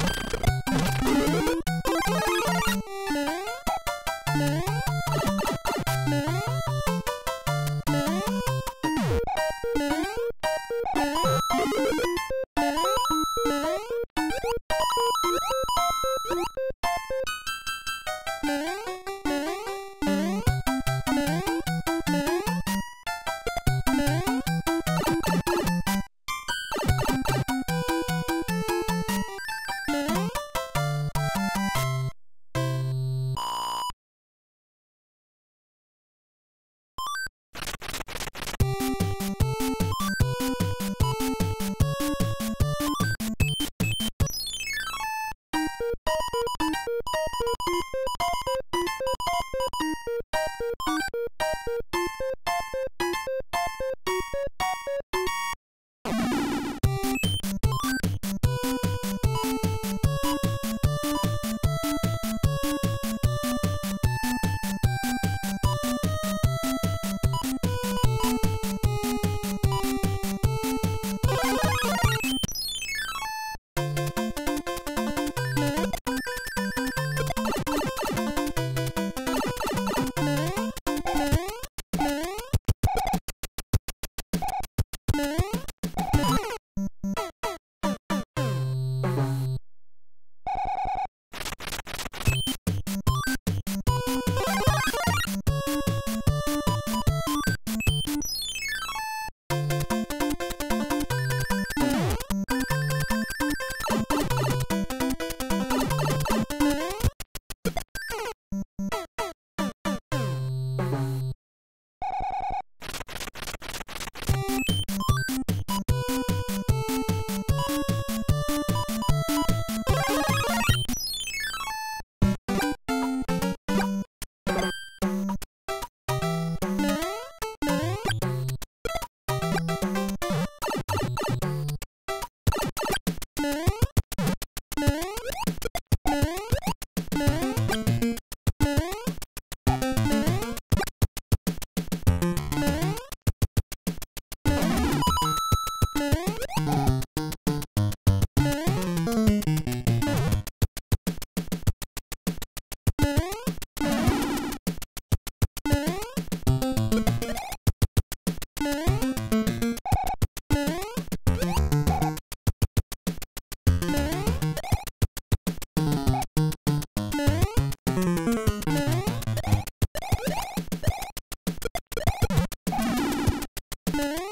Oh. Mm-hmm.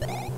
Bye.